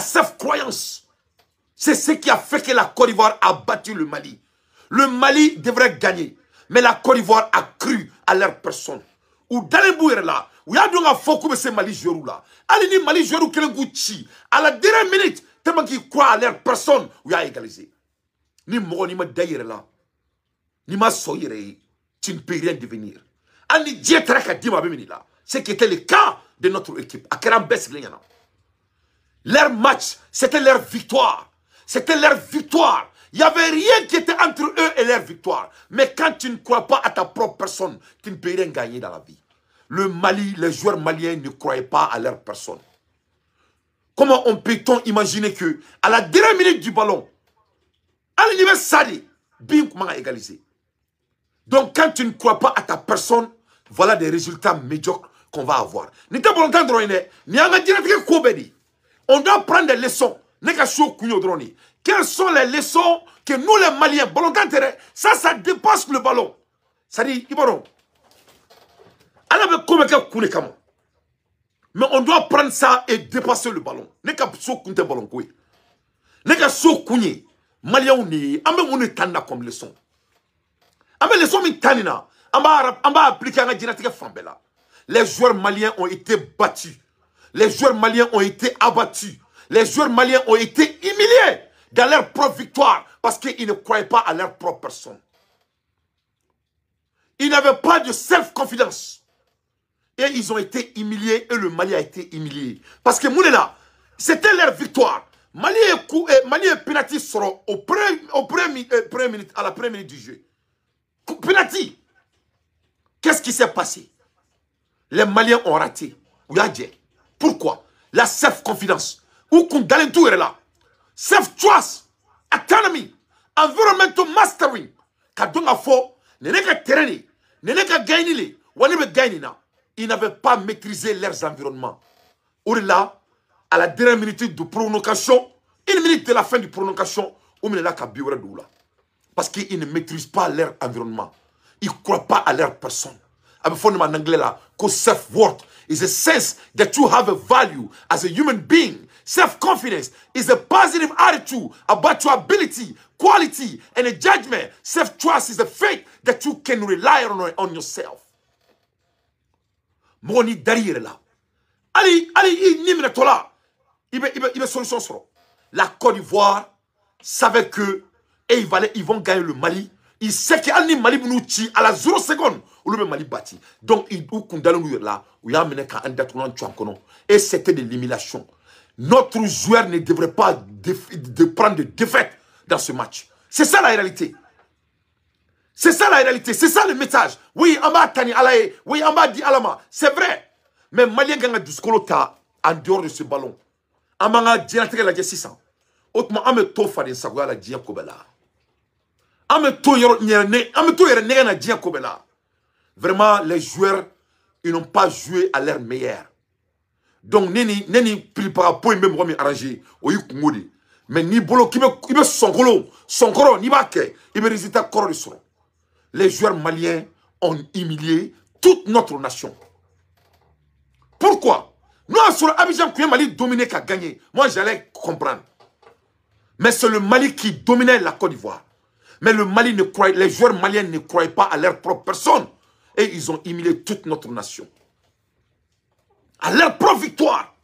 à cette croyance. C'est ce qui a fait que la Côte d'Ivoire a battu le Mali. Le Mali devrait gagner. Mais la Côte d'Ivoire a cru à leur personne. Ou les bouillères là, où il y a donc un faux comme ce Mali joueur là. Allez, Mali joueur ou quel Gucci. À la dernière minute, tellement qu'ils croient à leur personne, où il y a égalisé. Ni moi, ni ma d'ailleurs là. Ni ma soyere, tu ne peux rien devenir. Ani Dieu traka dima bimini là. Ce qui était le cas de notre équipe. À Kerambes, leur match, c'était leur victoire. C'était leur victoire. Il n'y avait rien qui était entre eux et leur victoire. Mais quand tu ne crois pas à ta propre personne, tu ne peux rien gagner dans la vie. Le Mali, les joueurs maliens ne croyaient pas à leur personne. Comment on peut-on imaginer que, à la dernière minute du ballon, à l'univers Sadi, bim, comment égaliser Donc, quand tu ne crois pas à ta personne, voilà des résultats médiocres qu'on va avoir. On doit prendre des leçons. Quelles sont les leçons que nous les Maliens, ballon ça, ça dépasse le ballon. Ça dit, Ibaron, mais on doit prendre ça et dépasser le ballon. Ne ka so kunte ballon koy. Ne ka so kunye. Maliens ni ambe moni tanda comme leçon. Ambe leçon mi tanina. Amba amba appliquer nga dinatique fambela. Les joueurs maliens ont été battus. Les joueurs maliens ont été abattus. Les joueurs maliens ont été humiliés dans leur propre victoire parce qu'ils ne croyaient pas à leur propre personne. Ils n'avaient pas de self-confidence. Et ils ont été humiliés et le Mali a été humilié. Parce que Moulela, c'était leur victoire. Mali et, Mali et Penati seront au premier, au premier, euh, minute, à la première minute du jeu. Penati, qu'est-ce qui s'est passé? Les Maliens ont raté. Pourquoi? La self-confidence. Où Kundalentou est là. Self-trust, autonomy, environmental mastering. Kadunga fo, neneka terrain, neneka gainile, wanibe gainina. Ils n'avaient pas maîtrisé leurs environnements. Là, à la dernière minute de prononciation, une minute de la fin de prononciation, parce qu'ils ne maîtrisent pas leur environnement. Ils ne croient pas à leur personne. En anglais là, que self-worth is a sense that you have a value as a human being. Self-confidence is a positive attitude about your ability, quality, and a judgment. Self-trust is a faith that you can rely on, on yourself. Moni derrière là. Allez, allez, il n'y a pas Il y a solution sur La Côte d'Ivoire savait que et ils, ils vont gagner le Mali. Il sait que Alni Mali nous à la 0 seconde. Ou le Mali bâti. Donc, il ou nous là. Où il y a amené qu'un Et c'était de l'élimination. Notre joueur ne devrait pas de, prendre de défaite dans ce match. C'est ça la réalité. C'est ça la réalité, c'est ça le message. Oui, on va tani alaye, oui, on va dit alama. C'est vrai. Mais Malien ganga du ta en dehors de ce ballon. On va dire que la 600. Autrement, on me to fadin sagwa la me on me to yere nega na. Vraiment, les joueurs, ils n'ont pas joué à leur meilleur. Donc, neni, neni, prépare pour même moi arrangé. Oui, kumodi. Mais ni bolo, qui me, qui me sonkolo, sonkolo, ni ba me résultat koro de les joueurs maliens ont humilié toute notre nation. Pourquoi? Nous, sur Abidjan, le Mali dominé qu'à gagné. Moi, j'allais comprendre. Mais c'est le Mali qui dominait la Côte d'Ivoire. Mais le Mali ne croyait, les joueurs maliens ne croyaient pas à leur propre personne. Et ils ont humilié toute notre nation. À leur propre victoire.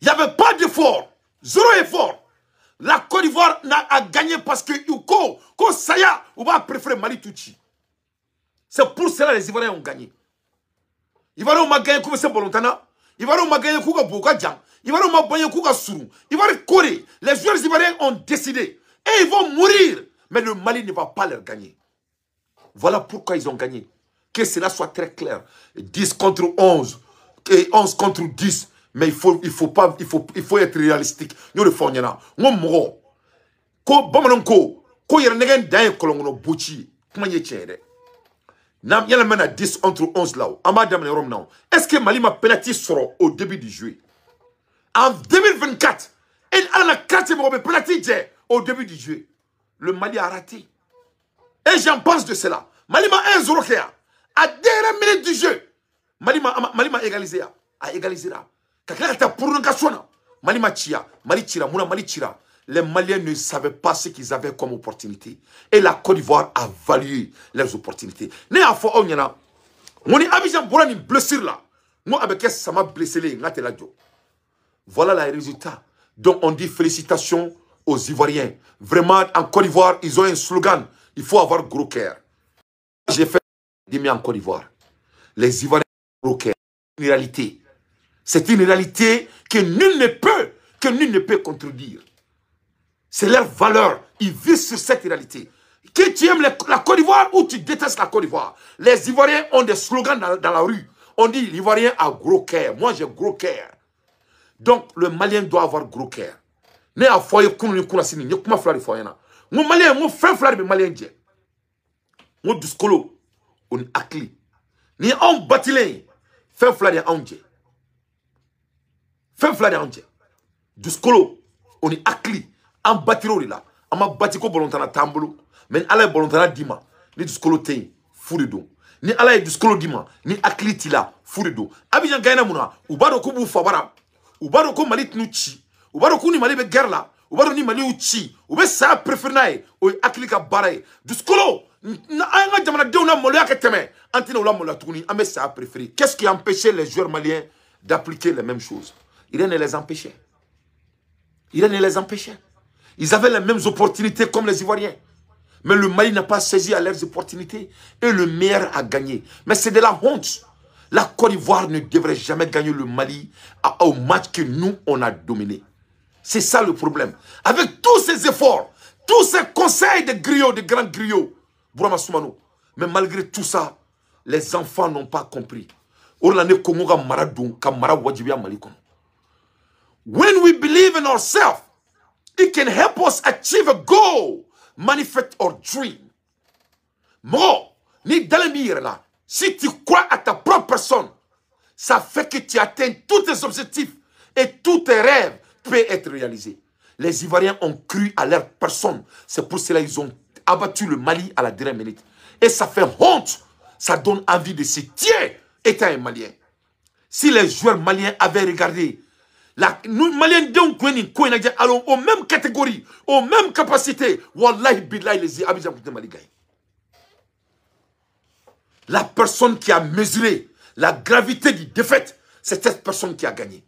Il n'y avait pas d'effort. Zéro effort. La Côte d'Ivoire a gagné parce que Uko, Ko Saya, on va préférer Mali. C'est pour cela que les Ivoiriens ont gagné. Ivoiriens ont gagné comme c'est Bolontana. Ivoiriens ont gagné Boukadjan. Les Ivoiriens ont gagné Kouka Sourou. Ivoiriens Corée. Les joueurs ivoiriens ont décidé. Et ils vont mourir. Mais le Mali ne va pas leur gagner. Voilà pourquoi ils ont gagné. Que cela soit très clair. 10 contre 11. Et 11 contre 10 mais il faut il faut pas il faut il faut être réalistique. Nous le fɔ ɲɛna n ko mɔgɔ ko bamananw ko ko yɛrɛ dan ye kɔlɔn kɔnɔ boci kuma ye tiɲɛ dɛ n'an yɛlɛ mɛna 10 entre 11 là an b'a daminɛ yɔrɔ min na est ce que mali ma penalty sɔrɔ au début du jeu? En 2024 et ala na carte bɛ penalty au début du jeu le mali a raté et j'en pense de cela mali ma 1-0 kɛ yan à dernière minute du jeu mali ma ma égalisé yan a égalisé là ka tila ka taa prolongation na Mali Machia, Mali Tira, Mouna Mali Tira. Les Maliens ne savaient pas ce qu'ils avaient comme opportunité. Et la Côte d'Ivoire a valué leurs opportunités. Ne a fait on yana. On est Abidjan Boura une blessure là. Moi avec ça m'a blessé les Voilà le résultat. Donc on dit félicitations aux Ivoiriens. Vraiment en Côte d'Ivoire, ils ont un slogan. Il faut avoir gros cœur. J'ai fait des en Côte d'Ivoire. Les Ivoiriens ont gros cœur. Une réalité. C'est une réalité que nul ne peut, que nul ne peut contredire. C'est leur valeur. Ils vivent sur cette réalité. Que tu aimes la Côte d'Ivoire ou tu détestes la Côte d'Ivoire, les Ivoiriens ont des slogans dans, la rue. On dit l'Ivoirien a gros cœur. Moi, j'ai gros cœur. Donc, le Malien doit avoir gros cœur. Ne a foye kunu ni kuna sini, ne kuma flari foye na. Mon Malien, mon frère flari be Malien dje. Mon duskolo, on akli. Ni on batile, frère flari on dje. Frère flari on dje. Duskolo, on akli. an batira o de la an ma bati ko balontanna t'an bolo mɛ ala ye balontanna d'i ma ni dusukolo tɛ yen fu de don ni ala ye dusukolo d'i ma ni hakili t'i la fu de don abijan gayina mun na u b'a dɔn k'u b'u fabara u b'a dɔn ko mali tɛn'u ci u b'a ni mali bɛ gɛrɛ la u b'a dɔn ni mali y'u ci u bɛ n'a ye o ye ka baara ye dusukolo na an u la maloya tuguni an préféré qu'est-ce qui empêchait les joueurs maliens d'appliquer les mêmes choses? Rien ne les empêchait rien ne les empêchait Ils avaient les mêmes opportunités comme les Ivoiriens. Mais le Mali n'a pas saisi à leurs opportunités. Et le meilleur a gagné. Mais c'est de la honte. La Côte d'Ivoire ne devrait jamais gagner le Mali au match que nous, on a dominé. C'est ça le problème. Avec tous ces efforts, tous ces conseils de griots, de grands griots, mais malgré tout ça, les enfants n'ont pas compris. When we believe in ourselves, It can help us achieve a goal, manifest or dream. Moi, ni le là, si tu crois à ta propre personne, ça fait que tu atteins tous tes objectifs et tous tes rêves peuvent être réalisés. Les Ivoiriens ont cru à leur personne. C'est pour cela qu'ils ont abattu le Mali à la dernière minute. Et ça fait honte. Ça donne envie de se tuer étant un Malien. Si les joueurs maliens avaient regardé la, nous, Maliens, allons aux mêmes catégories, aux mêmes capacités. Wallahi, billahi, les Abidjan La personne qui a mesuré la gravité du défaite, c'est cette personne qui a gagné.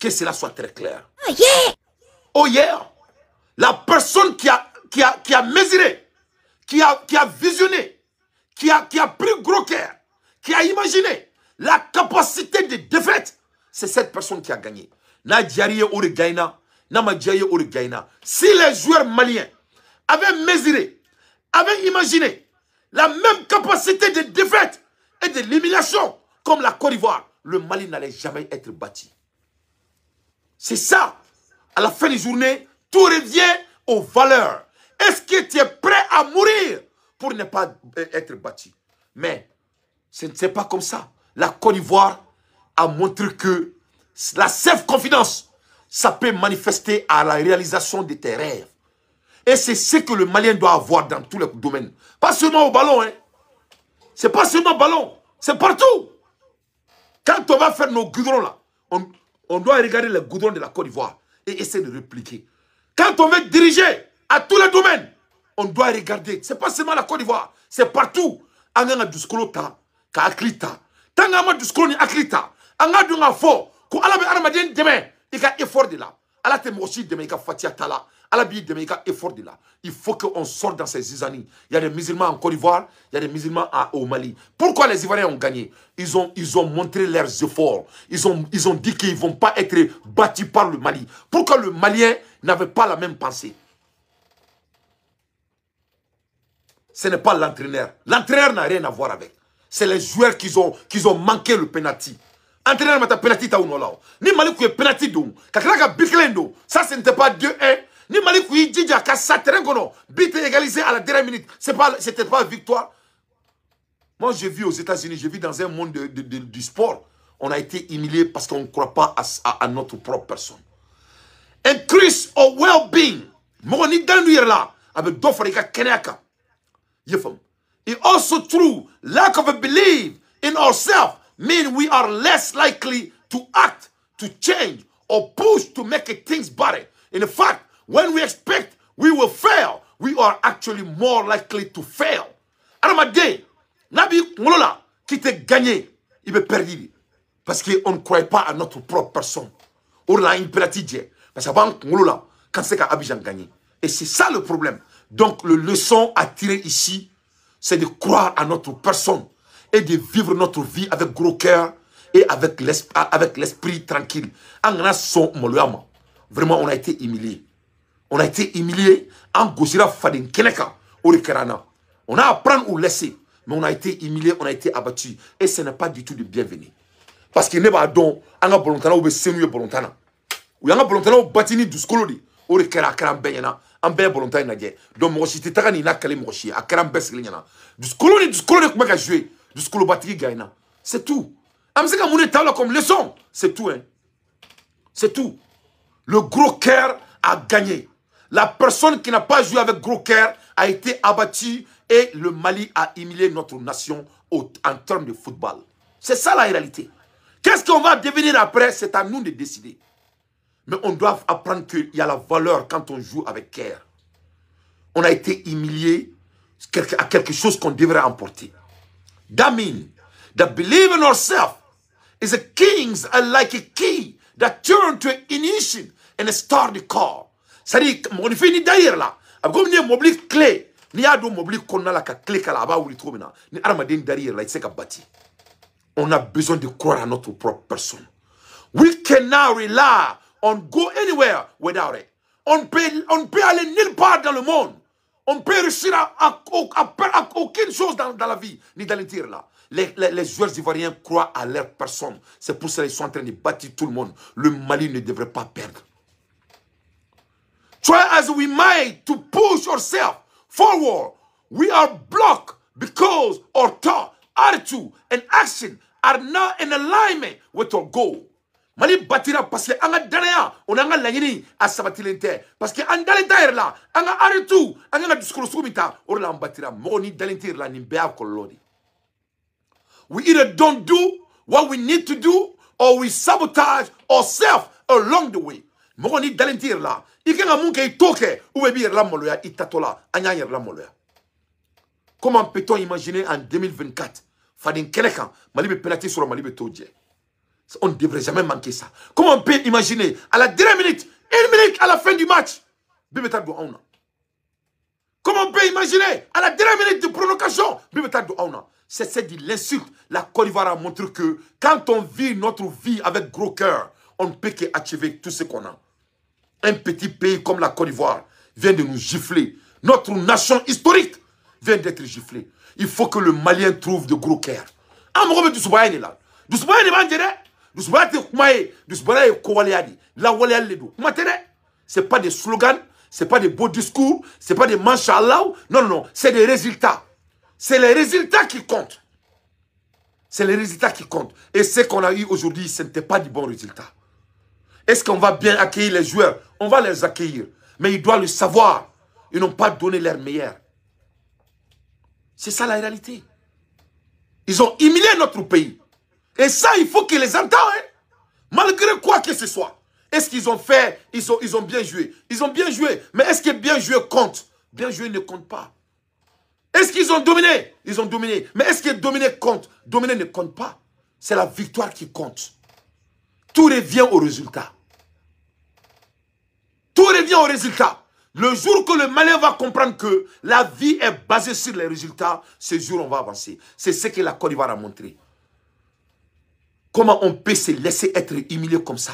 Que cela soit très clair. Oh yeah! Oh yeah! La personne qui a, qui a, qui a mesuré, qui a, qui a visionné, qui a, qui a pris gros cœur, qui a imaginé la capacité de défaite, c'est cette personne qui a gagné. Na gaina, gaina. Si les joueurs maliens avaient mesuré, avaient imaginé la même capacité de défaite et de l'élimination comme la Côte d'Ivoire, le Mali n'allait jamais être bâti. C'est ça. À la fin des journées, tout revient aux valeurs. Est-ce que tu es prêt à mourir pour ne pas être bâti? Mais ce n'est pas comme ça. La Côte d'Ivoire a montré que la self-confidence, ça peut manifester à la réalisation de tes rêves. Et c'est ce que le Malien doit avoir dans tous les domaines. Pas seulement au ballon. Hein. C'est pas seulement au ballon. C'est partout. Quand on va faire nos goudrons là, on, on doit regarder les goudrons de la Côte d'Ivoire et essayer de répliquer. Quand on veut diriger à tous les domaines, on doit regarder. C'est pas seulement la Côte d'Ivoire. C'est partout. Anganga duskolo ta, ka aklita. Tangama duskolo ni aklita. Anga dunga fo, ko ala be adamaden dɛmɛ i ka effort de la ala tɛ mɔgɔ si dɛmɛ i ka fatiya ta la ala b'i dɛmɛ i effort de la il faut qu'on sorte dans ces zizanies il y a des musulmans en Côte d'Ivoire il y a des musulmans au Mali. Pourquoi les Ivoiriens ont gagné? Ils ont, ils ont montré leurs efforts. Ils ont, ils ont dit qu'ils ne vont pas être battus par le Mali. Pourquoi le Malien n'avait pas la même pensée? Ce n'est pas l'entraîneur. L'entraîneur n'a rien à voir avec. C'est les joueurs qui ont, qui ont manqué le penalty. Entraîneur mata penalty ta uno lao ni mali ku penalty dum ka kala ka biklen do ça ce n'était pas 2-1 ni mali ku jija ka sa terrain kono but égalisé à la dernière minute. Pas c'était pas victoire. Moi j'ai vu aux États-Unis j'ai vu dans un monde de, de, de, du sport on a été humilié parce qu'on ne croit pas à, à, à, notre propre personne. Increase our well-being mo ni la avec do fari ka kenaka yefam it also true lack of a belief in ourselves mean we are less likely to act, to change, or push to make things better. In fact, when we expect we will fail, we are actually more likely to fail. Adamaden, Nabi Ngolola, qui te gagné, il peut perdre. Parce qu'on ne croit pas à notre propre personne. On a impératif. Parce qu'avant Ngolola, quand c'est qu'Abidjan gagné. Et c'est ça le problème. Donc, le leçon à tirer ici, c'est de croire à notre personne et de vivre notre vie avec gros cœur et avec l'esprit tranquille. Vraiment, on a été humilié. On a été humilié en Gosira Fadin Keneka, On a à prendre ou laisser, mais on a été humilié, on a été abattu. Et ce n'est pas du tout de bienvenu. Parce que ne b'a dɔn an ka balontana bɛ senu ye balontana u y'an ka balontanaw bati ni dusukolo de o de kɛra a kɛra an bɛɛ ɲɛna an bɛɛ ye balontan in lajɛ donc mɔgɔ si tɛ taga nin n'a kɛlɛ mɔgɔ si ye a kɛra an bɛɛ sigilen ɲɛna dusukolo ni dusukolo de tun bɛ ka jouer dusukolobatigi gagnera c'est tout. An bɛ se ka mun de ta la comme leçon. C'est tout hein. C'est tout. Le gros cœur a gagné la personne qui n'a pas joué avec gros cœur a été abattue et le Mali a humilié notre nation en termes de football. C'est ça la réalité. Qu'est-ce qu'on va devenir après? C'est à nous de décider. Mais on doit apprendre qu'il y a la valeur quand on joue avec cœur. On a été humilié à quelque chose qu'on devrait emporter. That means that believe in ourselves is a kings like a key that turn to ignition and start the car. C'est-à-dire, mon ni comme ni mobile clé, ni a a la maintenant, ni armadine derrière là, il s'est bâti. On a besoin de croire à notre propre personne. We can now rely on go anywhere without it. On peut, on peut aller nulle part dans le monde. On peut réussir à, à, à, aucune chose dans, dans, la vie, ni dans l'intérieur là. Les, les, les, joueurs ivoiriens croient à leur personne. C'est pour ça qu'ils sont en train de bâtir tout le monde. Le Mali ne devrait pas perdre. Try as we might to push ourselves forward, we are blocked because our thought, attitude, and action are not in alignment with our goal. mali batira parce que an ka danaya o n'an ka laɲini a sabatilen tɛ. Parce que an dalen t'a yɛrɛ la an ka aritu an ka dusukolo sugu min batira. Mɔgɔ ni dalen la nin bɛɛ y'a we either don't do what we need to do or we sabotage ourselves along the way. Mɔgɔ ni dalen la b'i lamaloya comment peut-on imaginer en 2024 faden kɛnɛ kan mali bɛ penalty sɔrɔ mali bɛ t'o jɛ On ne devrait jamais manquer ça. Comment on peut imaginer à la dernière minute, une minute à la fin du match, Comment on peut imaginer à la dernière minute de provocation, c'est de l'insulte. La Côte d'Ivoire a montré que quand on vit notre vie avec gros cœur, on ne peut qu'achever tout ce qu'on a. Un petit pays comme la Côte d'Ivoire vient de nous gifler. Notre nation historique vient d'être giflée. Il faut que le Malien trouve de gros cœur. Mon du est là. Du est là dusubaya tɛ kuma ye dusubaya ye kowaleya de lawaleya de don kuma tɛ dɛ c'est pas des slogans c'est pas des beaux discours c'est pas des manchallah non non. C'est des résultats. C'est les résultats qui comptent. C'est les résultats qui comptent. Et ce qu'on a eu aujourd'hui ce n'était pas du bon résultat est-ce qu'on va bien accueillir les joueurs? On va les accueillir mais ils doivent le savoir ils n'ont pas donné leur meilleur c'est ça la réalité ils ont humilié notre pays et ça, il faut qu'ils les entendent. Hein. Malgré quoi que ce soit. Est-ce qu'ils ont fait, ils ont, ils ont bien joué Ils ont bien joué. Mais est-ce que bien joué compte? Bien joué ne compte pas. Est-ce qu'ils ont dominé? Ils ont dominé. Mais est-ce que dominer compte? Dominer ne compte pas. C'est la victoire qui compte. Tout revient au résultat. Tout revient au résultat. Le jour que le malin va comprendre que la vie est basée sur les résultats, ce jour on va avancer. C'est ce que la Côte d'Ivoire a montré. Comment on peut se laisser être humilié comme ça?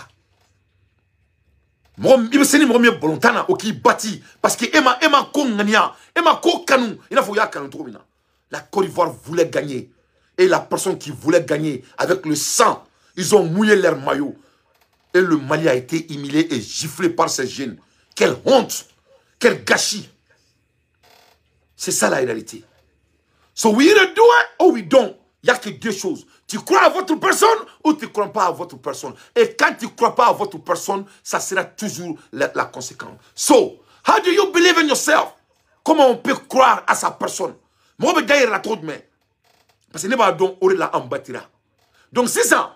K'i bati parce que i la Côte d'Ivoire voulait gagner et la personne qui voulait gagner avec le sang ils ont mouillé leur maillot le Mali a été humilié et giflé par ces jeunes quelle honte quel gâchis c'est ça la réalité so we either do it or we don't il n'y a que deux choses tu crois à votre personne ou tu ne crois pas à votre personne. Et quand tu ne crois pas à votre personne, ça sera toujours la, la, conséquence. So, how do you believe in yourself? Comment on peut croire à sa personne? Moi, je vais la trop de main. Parce que ne la en. Donc c'est ça.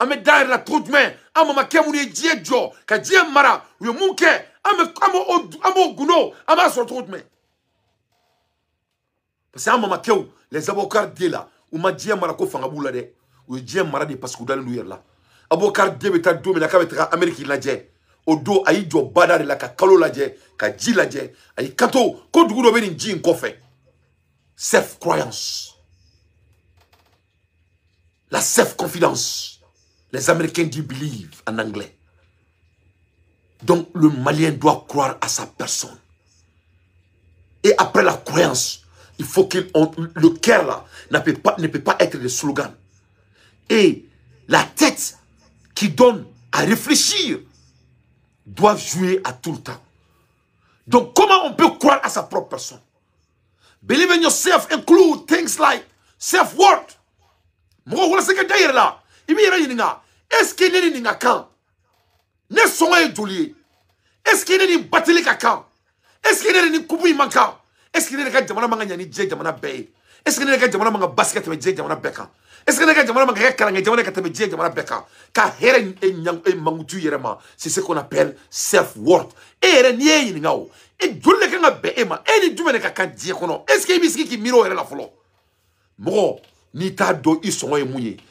an bɛ da yɛrɛ la cogo jumɛn an diɲɛ jɔ ka mara. U ye mun kɛ an bɛ an parce que an les avocats de la u ma diɲɛ mara ko fanga b'u la dɛ u ye mara de parce que dalen la abubakar de bɛ taa don min amérique lajɛ o don a la ka kalo lajɛ ka ji lajɛ a y'i kanto ko dugu self croyance la self confidence les américains disent believe en anglais donc le malien doit croire à sa personne et après la croyance il faut que le cœur là ne peut, pas, ne peut pas être des slogans. Et la tête qui donne à réfléchir doit jouer à tout le temps. Donc comment on peut croire à sa propre personne? Believe in yourself include things like self-worth. D'ailleurs là. Il me dit, est-ce qu'il est ni quand Ne sont pas joli. Est-ce qu'il est ni bateli quand Est-ce qu'il est ni kubu manquant est ce que ne ka jamana man ka ɲa ni diɲɛ jamana bɛɛ ye que ne ka jamana man ka basi ka jamana bɛɛ kan que ne ka jamana man ka jamana ka tɛmɛ diɲɛ jamana kan ka yɛrɛ ma c'est ce qu'on appelle self worth e yɛrɛ n'i ye ɲininka e joli de kan ka bɛn e ma e ni de ka kan i b'i yɛrɛ n'i i sɔngɔ ye ye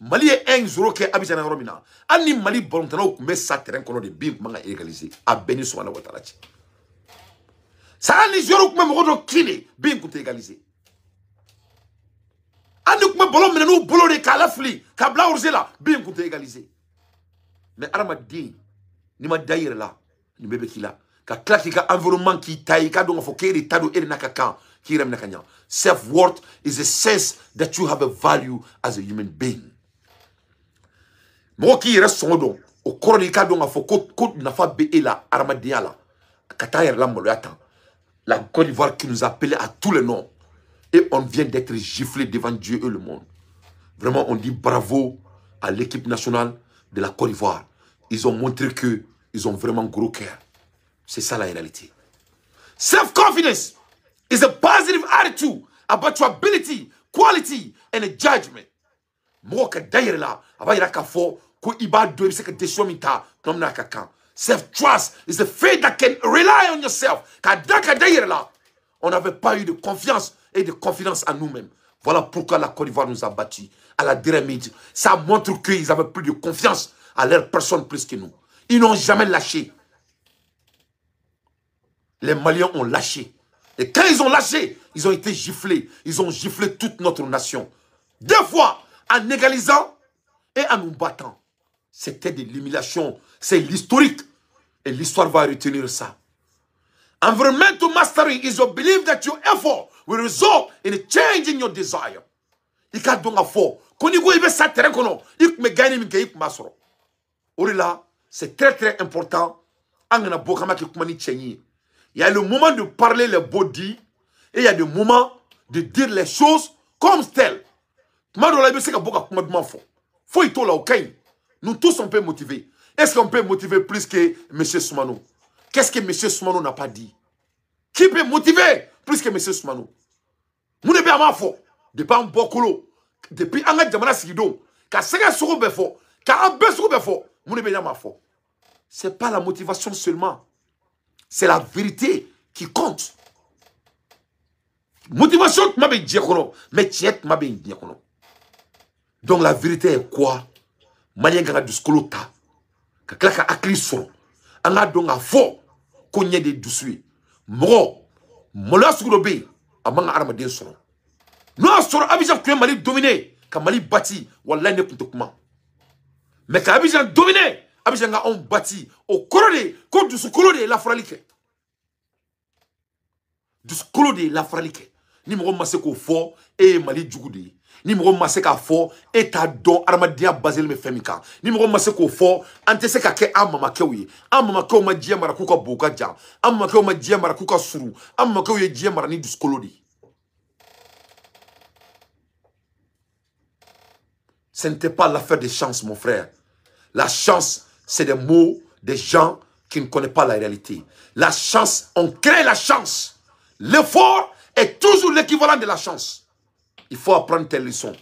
mali ye un zoro kɛ abijan na yɔrɔ min na hali ni mali balontannaw tun bɛ sa terrain kɔnɔ de bin tun man ka égaliser? A bɛɛ ni sɔgɔmada watara cɛ saa ni zoro kun bɛ mɔgɔ dɔ de bin kun tɛ égaliser an ni kun bɛ minɛ n'u bolo de k'a lafili k'a bila la bin kun tɛ égaliser mais adamaden n'i ma da i yɛrɛ la nin bɛɛ bɛ k'i la ka tila k'i ka environnement k'i ta ye i k'a dɔn k'a fɔ k'e k'i self worth is a sense that you have a value as a human being mɔgɔ k'i yɛrɛ sɔngɔ dɔn o kɔrɔ de i k'a e la adamadenya la la maloya la Côte d'Ivoire qui nous appelait à tous les noms. Et on vient d'être giflé devant Dieu et le monde. Vraiment, on dit bravo à l'équipe nationale de la Côte d'Ivoire. Ils ont montré que ils ont vraiment gros cœur. C'est ça la réalité. Self-confidence is a positive attitude about your ability, quality, and judgment. Mɔgɔ ka da yɛrɛ la a b'a yira k'a fɔ ko i b'a dɔn i bɛ se ka décision min ta tuma min n'a ka kan. Self-trust is the faith that can rely on yourself. On n'avait pas eu de confiance et de confiance en nous-mêmes. Voilà pourquoi la Côte d'Ivoire nous a battus à la dernière. Ça montre qu'ils avaient plus de confiance à leur personne plus que nous. Ils n'ont jamais lâché. Les Maliens ont lâché. Et quand ils ont lâché, ils ont été giflés. Ils ont giflé toute notre nation. Deux fois, en égalisant et en nous battant. C'était de l'humiliation. C'est l'historique. Et l'histoire va retenir ça. Environmental mastery is your belief that your effort will result in a change in your desire. I ka dɔn ka fɔ ko n'i ko i bɛ sa terrain kɔnɔ i tun bɛ gagner min de c'est très très important il y a le moment de parler les beaux dits et il y a le moment de dire les choses comme telles tuma dɔ la i bɛ se ka bɔ nous tous on peut motiver est-ce qu'on peut motiver plus que M. Soumano Qu'est-ce que M. Soumano n'a pas dit? Qui peut motiver plus que M. Soumano Nous ne pouvons pas Depuis un bokolo, depuis un jamana sigido, ka sega sogo befo, ka abe sogo befo, nous ne pouvons pas C'est pas la motivation seulement. C'est la vérité qui compte. Motivation, tu m'as dit mais tu m'as dit Donc la vérité est quoi? Malien gaga du skolo ta ka tila ka hakili sɔrɔ an k'a dɔn k'a fɔ ko ɲɛ de dusu ye mɔgɔ maloya sugu dɔ bɛ yen ka n'o y'a sɔrɔ abijan tun ye mali domine ka mali bati walayi ne tun kuma ka abijan domine abijan ka bati o kɔrɔ ko dusukolo de ye lafarali kɛ dusukolo de ye lafarali kɛ ni k'o e ye mali jugu ye ni mɔgɔ ma se k'a fɔ e t'a dɔn adamadenya baselen bɛ fɛn min kan k'o fɔ an se ka kɛ an mamakɛw ye an mamakɛw ma diɲɛ mara k'u ka bon ka jan ma diɲɛ mara k'u ka suru an ye diɲɛ mara ni dusukolo Ce n'était pas l'affaire de chance, mon frère. La chance, c'est des mots des gens qui ne connaissent pas la réalité. La chance, on crée la chance. L'effort est toujours l'équivalent de la chance. Il faut apprendre tes leçons.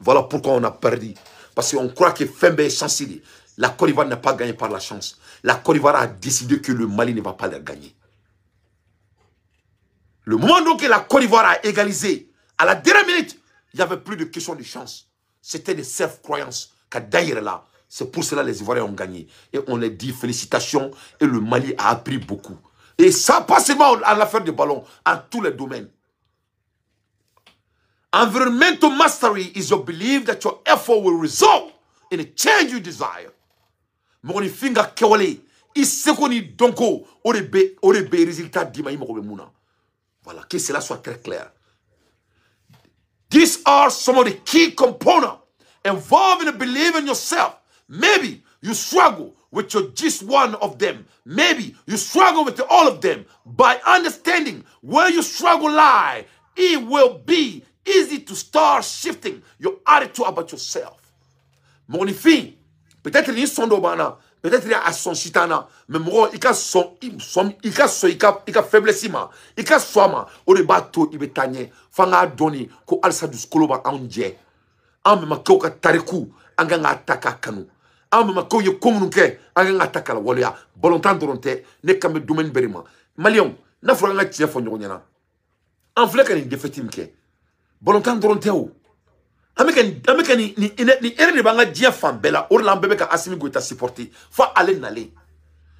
Voilà pourquoi on a perdu. Parce qu'on croit que Fembe est chancelier. La Côte d'Ivoire n'a pas gagné par la chance. La Côte d'Ivoire a décidé que le Mali ne va pas la gagner. Le moment donc que la Côte d'Ivoire a égalisé, à la dernière minute, il n'y avait plus de question de chance. C'était des self-croyances. là, c'est pour cela que les Ivoiriens ont gagné. Et on les dit félicitations. Et le Mali a appris beaucoup. Et ça, pas seulement à l'affaire du ballon, en tous les domaines. Environmental mastery is your belief that your effort will result in a change you desire. Mɔgɔni finga kɛwale i ni dɔnko o de bɛ o de bɛ. Voilà, que cela soit très clair. These are some of the key components involved in a belief in yourself. Maybe you struggle with your just one of them. Maybe you struggle with all of them. By understanding where you struggle lie, it will be easy to start shifting your attitude about yourself. Fille, peut-être il son dobana, peut-être il a son chitana, mais mon il a son son il a son il a il a faiblesse ma, il a swama, o de bato il betanye, fanga doni ko alsa du skoloba anje. An ko ka tariku, nga ataka kanu. Na ka ni. Balontan dɔrɔn tɛ o. An bɛ ka an bɛ ka nin nin nin ere de b'an ka diɲɛ fan bɛɛ la o de la an bɛɛ bɛ ka Asimi Goïta supporter fo ale nalen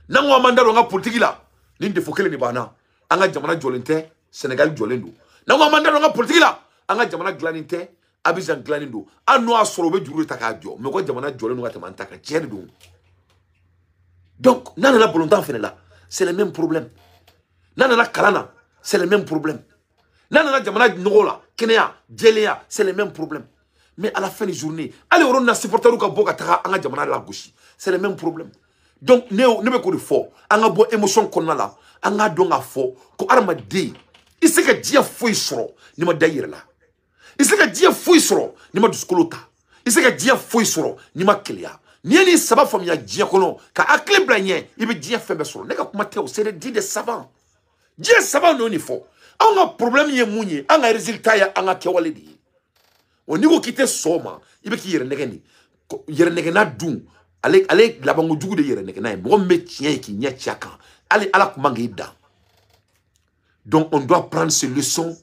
n'an ko an b'an da don an ka politique la nin défaut kelen de b'an na an ka jamana jɔlen tɛ Sénégal jɔlen don n'an ko an b'an da don an ka politique la an ka jamana dilannen tɛ Abidjan dilannen don hali n'o y'a sɔrɔ u bɛ juru de ta k'a jɔ mɛ u ka jamana jɔlen don ka tɛmɛ an ta kan tiɲɛ de don donc n'an nana balontan la c'est le même problème. N'an nana kalan na c'est le même problème jamana jɛlenya c'est le même problème mais à la fin de journée hali yɔrɔ na supporter ka bɔ ka taga an ka jamana la gosi c'est le même problème donc ne ne bɛ k'o de fɔ an ka bɔ émotion kɔnɔna la an k'a dɔn k'a fɔ ko hadamaden i se ka diɲɛ foyi sɔrɔ n'i ma da i yɛrɛ la i se ka diɲɛ foyi sɔrɔ n'i ma dusukolo ta i se ka diɲɛ foyi sɔrɔ n'i ma keleya n'i nin saba faamuya diɲɛ kɔnɔ ka hakili bila ɲɛ i bɛ diɲɛ fɛn bɛɛ sɔrɔ ne ka kuma tɛ o c'est le dit des savants. Diɲɛ savants n'o nin fɔ an ka problème ye mun ye an ka résultat ye an ka kɛwale de ye o n'i ko k'i tɛ sɔn o ma i bɛ de yɛrɛ nɛgɛna dun. Ale ale labanko jugu de yɛrɛ nɛgɛna ye. Mɔgɔ min bɛ k'i ɲɛ ci a kan hali ala kun man donc on doit prendre ces leçons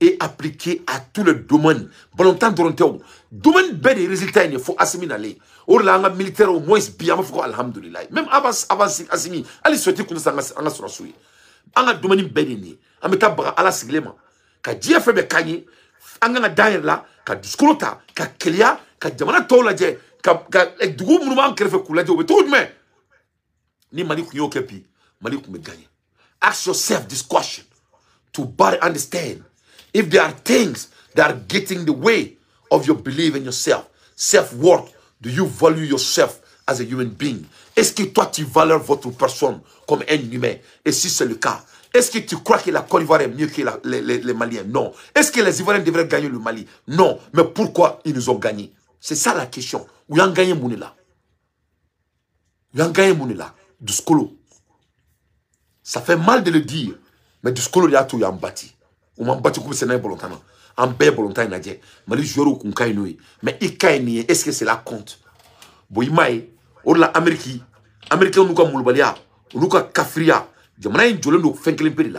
et appliquer à tous les domaines. Balontan dɔrɔn tɛ domaine bɛɛ de résultat ye nin ye fo asimi nalen o de la an ka militaire au moins bi an b'a fɔ ko alhamdulilayi même avant avant asimi hali soti kun tɛ an ka an ka sɔrɔsiw domaine bɛɛ de an bɛ ala sigilen ma ka la ka ni mali gagné ask yourself this question to better understand if there are things that are getting in the way of your belief in yourself self-worth do you value yourself as a human being? Est-ce que toi tu valeurs votre personne comme un humain? Et si c'est le cas est-ce que tu crois que la Côte d'Ivoire est mieux que la, les, les, les, Maliens? Non. Est-ce que les Ivoiriens devraient gagner le Mali? Non. Mais pourquoi ils nous ont gagné C'est ça la question. Où ils ont gagné Mounela ont gagné Mounela Du scolo. Ça fait mal de le dire. Mais du scolo, il y a tout, y a bâti. On m'a bâti comme c'est un volontaire. En bête volontaire, il y a dit. Mali joueur ou qu'on Mais il gagne, est-ce que c'est la compte? On l'a Amérique. Américains, nous avons Moulbalia. Nous avons Kafria jamana in don fɛn kelen pe de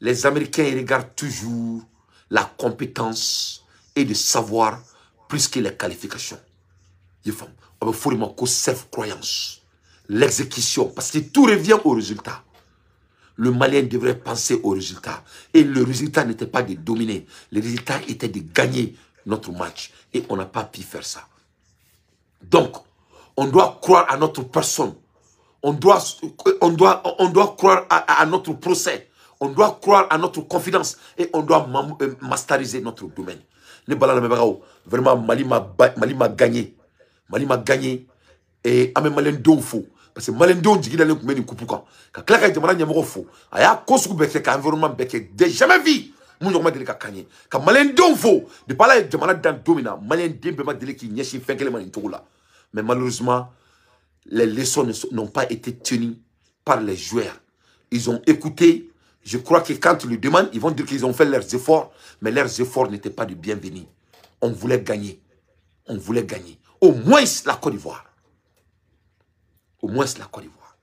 les américains regardent toujours la compétence et le savoir plus que les qualifications i faamu a bɛ self croyance l'exécution parce que tout revient au résultat le Malien devrait penser au résultat. Et le résultat n'était pas de dominer. Le résultat était de gagner notre match. Et on n'a pas pu faire ça. Donc, on doit croire à notre personne. On doit, on doit, on doit croire à, notre procès. On doit croire à notre confidence. Et on doit euh, masteriser notre domaine. Vraiment, Mali m'a gagné. Mali m'a gagné. Et à mes Malien faux parce que maliyɛndenw jigi dalen tun bɛ nin kupu kan ka tila ka jamana ɲɛmɔgɔ fo a y'a ko sugu bɛɛ kɛ ka environnement kɛ de jamais vu mun ɲɔgɔn ma deli ka maliyɛndenw fo depuis ala ye jamana dan don min na maliyɛnden bɛɛ ma deli k'i ɲɛsin fɛn kelen ma nin cogo la mais malheureusement les leçons n'ont pas été tenues par les joueurs ils ont écouté je crois que quand ils le demandent ils vont dire qu'ils ont fait leurs efforts mais leurs efforts n'étaient pas du bienvenu on voulait gagner on voulait gagner au moins la Côte d'Ivoire au moins la Côte d'Ivoire.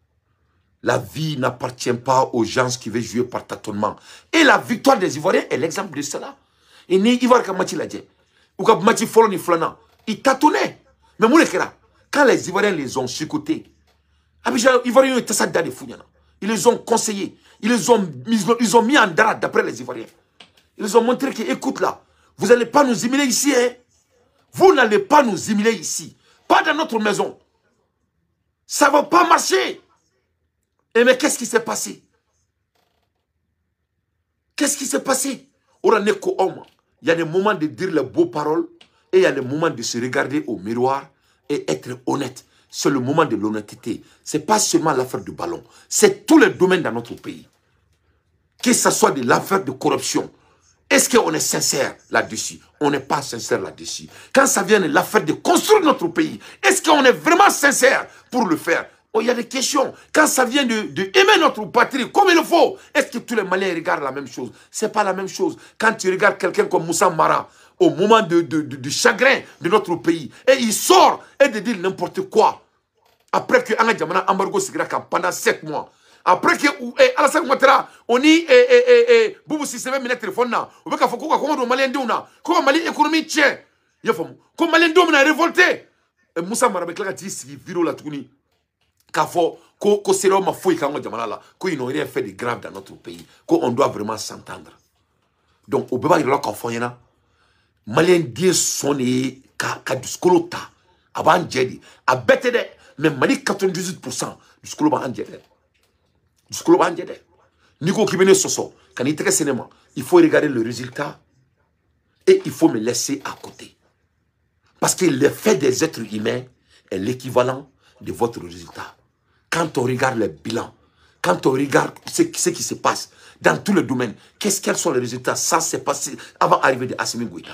La vie n'appartient pas aux gens qui veulent jouer par tâtonnement. Et la victoire des Ivoiriens est l'exemple de cela. Et ni Ivoire ka match la ou ka match follow ni flana, ils tâtonnaient. Mais quand les Ivoiriens les ont chicotés, Ivoiriens étaient ça de Ils les ont conseillés, ils les ont, ils ont mis en dara d'après les Ivoiriens. Ils les ont montré que, écoute là, vous n'allez pas nous humilier ici, hein. Vous n'allez pas nous humilier ici. Pas dans notre maison. Ça ne va pas marcher. Et mais qu'est-ce qui s'est passé? Qu'est-ce qui s'est passé? Il y a des moments de dire les beaux paroles et il y a des moments de se regarder au miroir et être honnête. C'est le moment de l'honnêteté. Ce n'est pas seulement l'affaire du ballon. C'est tous les domaines dans notre pays. Que ce soit de l'affaire de corruption. Est-ce qu'on est sincère là-dessus? On n'est pas sincère là-dessus. Quand ça vient de l'affaire de construire notre pays, est-ce qu'on est vraiment sincère pour le faire? Oh, il y a des questions. Quand ça vient de, notre patrie comme il le faut, est-ce que tous les Maliens regardent la même chose? Ce n'est pas la même chose. Quand tu regardes quelqu'un comme Moussa Mara, au moment de, de, chagrin de notre pays, et il sort et de dire n'importe quoi. Après que Anga Djamana embargo pendant sept mois. Après que eh, Alassane Ouattara, on y eh, eh, eh, Boubou Sisseme mine téléphone na, on veut qu'il faut qu'on do Malien na, comment Mali économie tient? Il faut comme Malien do na révolté? Moussa Mara bɛ tila ka t'i sigi vidéo la tuguni k'a fɔ ko ko CEDEAO ma foyi k'an ka jamana la ko ils n'ont rien fait de grave dans notre pays ko on doit vraiment s'entendre donc o bɛɛ b'a yira la k'a fɔ ɲɛna maliyɛn den sɔn de ye ka ka dusukolo ta. A b'an jɛ de a mais mali 98 pourcent dusukolo b'an jɛ dɛ dusukolo b'an jɛ dɛ n'i ko k'i bɛ ne sɔsɔ ka n'i tɛgɛ se ne ma il faut regarder le résultat et il faut me laisser à côté. Parce que l'effet des êtres humains est l'équivalent de votre résultat. Quand on regarde les bilans, quand on regarde ce, qui se passe dans tous les domaines, qu'est-ce quels sont les résultats? Ça s'est passé avant d'arriver de Assimi Goïta.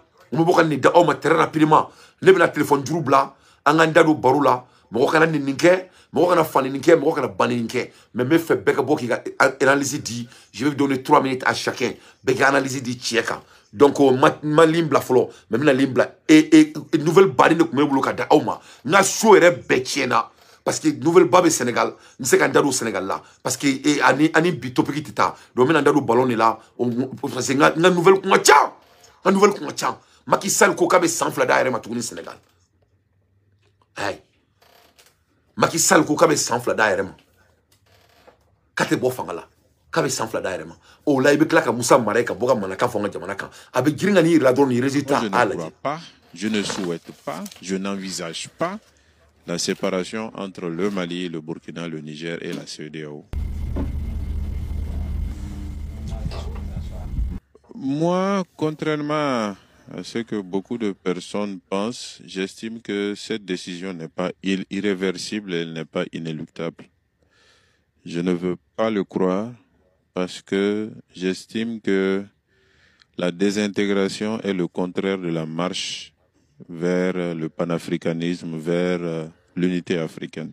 n bɛ bɔ ka rapidement ne bɛna téléphone juru bila la. Mɔgɔ kana nin nin kana fani nin kɛ kana bani nin kɛ mais n bɛ analyse di. Je vais donner trois minutes à chacun. Analyse donc ma ma ligne bila fɔlɔ mais n bɛna ligne nouvelle baden de tun bɛ da parce que nouvelle ba bɛ sénégal n bɛ se sénégal parce que e ani ani ballon de la parce nouvelle kun nouvelle Macky Sall ko k'a bɛ san fila d'a yɛrɛ ma tuguni sénégal. Ayi Macky Sall ko k'a bɛ san fila d'a yɛrɛ ma. K'a tɛ bɔ fanga la k'a bɛ san fila d'a yɛrɛ ma. O la i bɛ tila ka Musa mara ka bɔ ka manaka. Fɔ an ka jamana kan a bɛ girin ka n'i yɛrɛ la dɔrɔn ni résultat a lajɛ. Je ne souhaite pas, je n'envisage pas la séparation entre le Mali, le Burkina, le Niger et la CEDEAO. Moi, contrairement à ce que beaucoup de personnes pensent, j'estime que cette décision n'est pas irréversible, elle n'est pas inéluctable. Je ne veux pas le croire parce que j'estime que la désintégration est le contraire de la marche vers le panafricanisme, vers euh, l'unité africaine.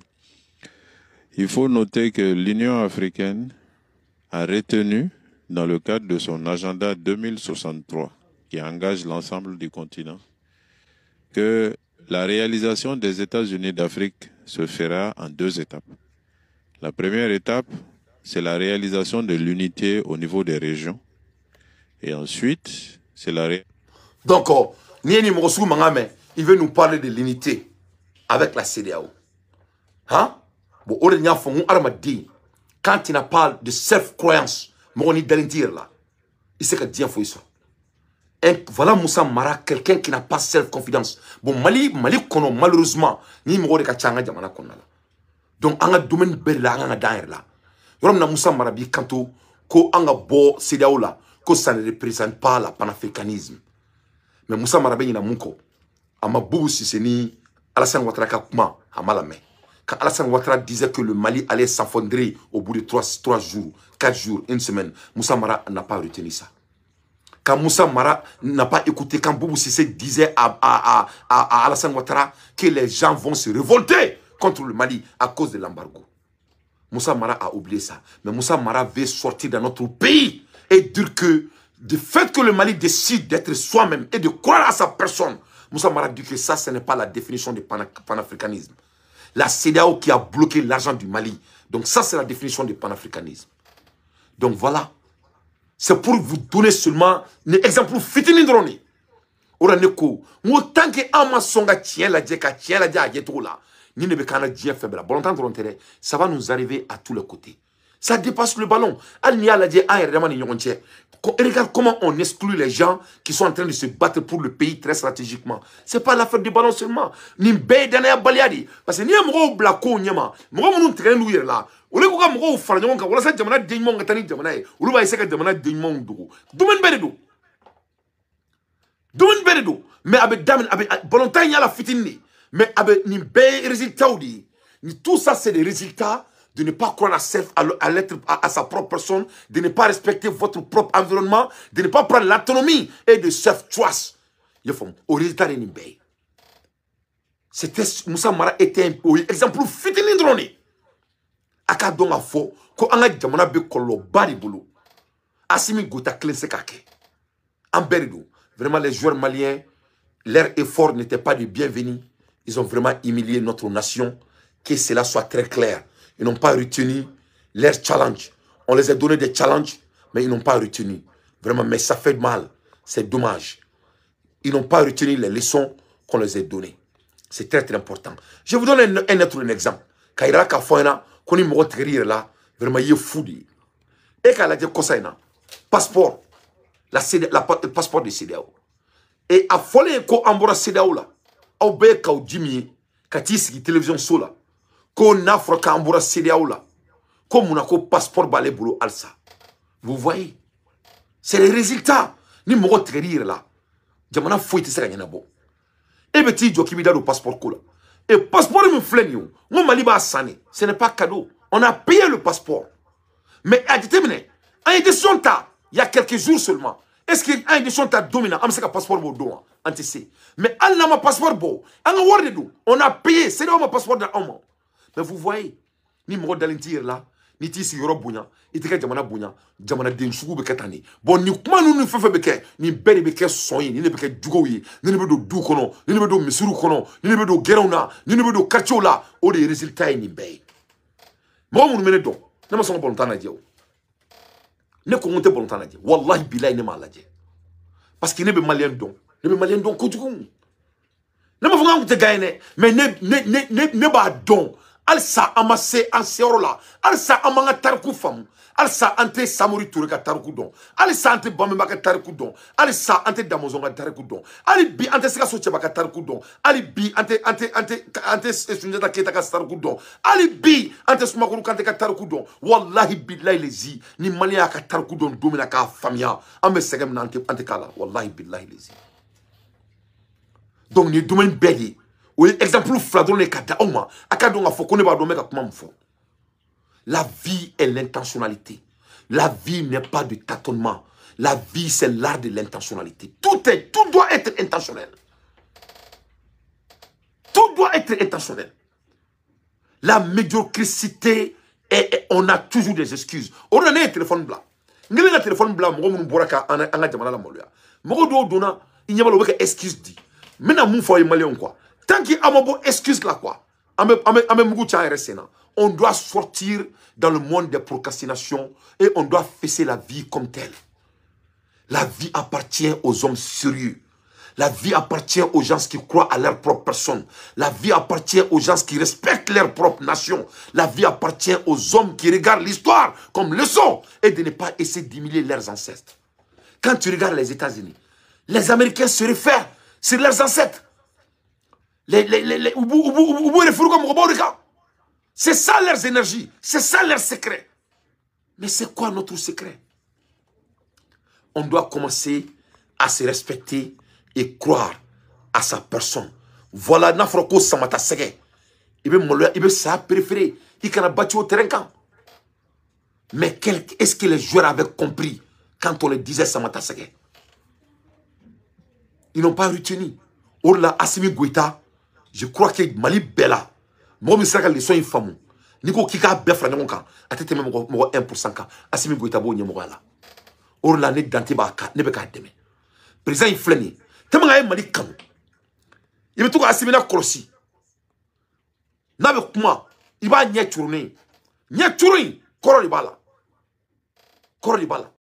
Il faut noter que l'Union africaine a retenu dans le cadre de son agenda 2063 qui engage l'ensemble du continent, que la réalisation des États-Unis d'Afrique se fera en deux étapes. La première étape, c'est la réalisation de l'unité au niveau des régions. Et ensuite, c'est la réalisation donc, Mangame, il veut nous parler de l'unité avec la CDAO. Hein? Bon, quand il n'a pas de self-croyance. Il sait que Dieu faut ça. Voilà Moussa Mara, quelqu'un qui n'a pas self-confidence. Bon, Mali, Mali, kono, malheureusement, ni moro de kachanga jamana konna la. Donc, anga domaine bel la, anga daer la. Yoram na Moussa Mara bi kanto, ko anga CDAO la, ko ça ne représente pas la panafricanisme. Mais Moussa Marabe ɲina mun kɔ a ma Boubou Cissé ni Alassane Ouattara ka kuma a ma lamɛn quand Alassane Ouattara disait que le Mali allait s'affondrer au bout de 3, 3 jours, 4 jours, une semaine, Moussa Mara n'a pas retenu ça. Quand Moussa Mara n'a pas écouté, quand Boubou Sissé disait à, à, à, à, Alassane Ouattara que les gens vont se révolter contre le Mali à cause de l'embargo. Moussa Mara a oublié ça. Mais Moussa Mara veut sortir de notre pays et dire que du fait que le Mali décide d'être soi-même et de croire à sa personne, Moussa Mara dit que ça, ce n'est pas la définition du panafricanisme. La CDAO qui a bloqué l'argent du Mali. Donc ça, c'est la définition du panafricanisme. Donc voilà. C'est pour vous donner seulement un exemple fitini drone. Ora neko, mo tant que ama songa tien la ka tien la dia yeto la. Ni ne be kana dia faible. Bon temps ça va nous arriver à tous les côtés. Ça dépasse le ballon. Al ni ala dia a vraiment ni Regarde comment on exclut les gens qui sont en train de se battre pour le pays très stratégiquement. Ce n'est pas l'affaire du ballon seulement. Ni dana baliadi. Parce que ni mɔgɔw bila ko ɲɛma mɔgɔ minnu tigɛlen d'u yɛrɛ la olu k'u ka mɔgɔw fara ɲɔgɔn kan walasa jamana den ɲumanw ka taa ni jamana ye olu b'a essayer ka jamana den ɲumanw dogo mais a bɛ daminɛ a bɛ balontan in yala fitinin de mais a bɛ nin bɛɛ ye résultats de ye ni tout ça c'est des résultats de ne pas croire à, self, à, à, à, sa propre personne, de ne pas respecter votre propre environnement, de ne pas prendre l'autonomie et de self-trust. De. C'était Moussa Mara était un exemple fitini drone. Aka don a fo ko anga jamana be kolo bari bolo. Asimi gota klese kake. Amberido. Vraiment les joueurs maliens leur effort n'était pas de bienvenue. Ils ont vraiment humilié notre nation. Que cela soit très clair. Ils n'ont pas retenu leur challenge. On les a donné des challenges, mais ils n'ont pas retenu. Vraiment, mais ça fait mal. C'est dommage. Ils n'ont pas retenu les leçons qu'on les a données. C'est très, très important. Je vous donne un, un autre exemple. Kaira Kafoina, qu'on est là, vraiment, il est fou. Et quand a dit ça, passeport, la, CD, la, le passeport de CDAO. Et à folie, quand on a CDAO là, on a dit que la télévision ko n'a fɔra k'an bɔra CEDEAO la ko mun na ko passeport b'ale bolo halisa. Vous voyez? C'est les résultats ni mɔgɔ tigɛr'i yɛrɛ la. Jamana foyi tɛ se ka ɲɛnabɔ. E bɛ t'i jɔ k'i b'i da passeport ko la. Et passeport min filɛ nin ye n ko mali b'a ce n'est pas cadeau. On a payé le passeport. Mais a jateminɛ an ye décision ta il y a quelques jours seulement est-ce que an ye décision ta don min na an passeport b'o don wa mais hali n'an ma passeport bɔ an ka wari de don on a payé. CEDEAO ma passeport da anw ma mais vous voyez ni mɔgɔ dalen t'i yɛrɛ la ni t'i sigiyɔrɔ bonya i tɛ kɛ jamana bonya jamanaden sugu bɛ kɛ tan de ni fɛn fɛn bɛ kɛ nin bɛɛ de bɛ kɛ sɔn ye nin de bɛ kɛ juguw ye nin de bɛ don duw kɔnɔ nin de bɛ nin de bɛ don gɛrɛnw na nin de bɛ don ne ne ma sɔn ka balontan ne ko n ko n tɛ balontan lajɛ walahi bilayi ne m'a lajɛ parce que ne bɛ maliyɛn dɔn ne bɛ maliyɛn dɔn kojugu ne ma fɔ k'an kun tɛ mais ne ne ne ne halisa an ma se an seyɔrɔ la. Halisa an m'an ka tariku faamu halisa an tɛ samori ture ka tariku dɔn halisa an tɛ bamɛnba ka tariku dɔn bi an tɛ sikaso cɛba ka tariku dɔn hali bi an tɛ an tɛ an tɛ an tɛ sunjata keyita ka tariku dɔn hali bi an tɛ sumakoro kante ka tariku dɔn walahi bilahi lezi ni ka don min k'a donc nin ye ye o ye exemple de ne la vie est l'intentionnalité. La vie n'est pas de tâtonnement. La vie c'est l'art de l'intentionnalité. Tout est doit être intentionnel. Tout doit être intentionnel. La médiocrité et on a toujours des excuses. On a un téléphone là n kelen ka telefɔni bila mɔgɔ minnu bɔra ka an ka jamana la maloya mɔgɔ dɔw donna i ɲɛ b'a la u bɛ ka excuse di n bɛna mun fɔ aw ye maliyɛnw quoi tant que aw ma bɔ excuse la quoi on doit sortir dans le monde des procrastinations et on doit fesser la vie comme telle la vie appartient aux hommes sérieux la vie appartient aux gens qui croient à leur propre personne. La vie appartient aux gens qui respectent leur propre nation. La vie appartient aux hommes qui regardent l'histoire comme leçon et de ne pas essayer d'humilier leurs ancêtres. Quand tu regardes les États-Unis, les Américains se réfèrent sur leurs ancêtres. C'est ça leurs énergies, c'est ça leurs secrets. Mais c'est quoi notre secret On doit commencer à se respecter et croire à sa personne. Voilà, n'a fɔra ko samata sɛgɛ i bɛ maloya i bɛ sa préféré i kana bâti au terrain kan mais est-ce que les joueurs avaient compris quand on les disait samata sɛgɛ ils n'ont pas retenu Assimi Goïta je crois que Mali bɛɛ la mɔgɔ min sera ka leçon in faamu a tɛ tɛmɛ mɔgɔ mɔgɔ 1 pour cent kan. Assimi Goïta b'o ɲɛmɔgɔya la. O de la ne dante b'a kan président in mali kanu. I bɛ to ka asimina kɔlɔsi. N'a bɛ kuma i b'a ɲɛ curunnen ɲɛ curu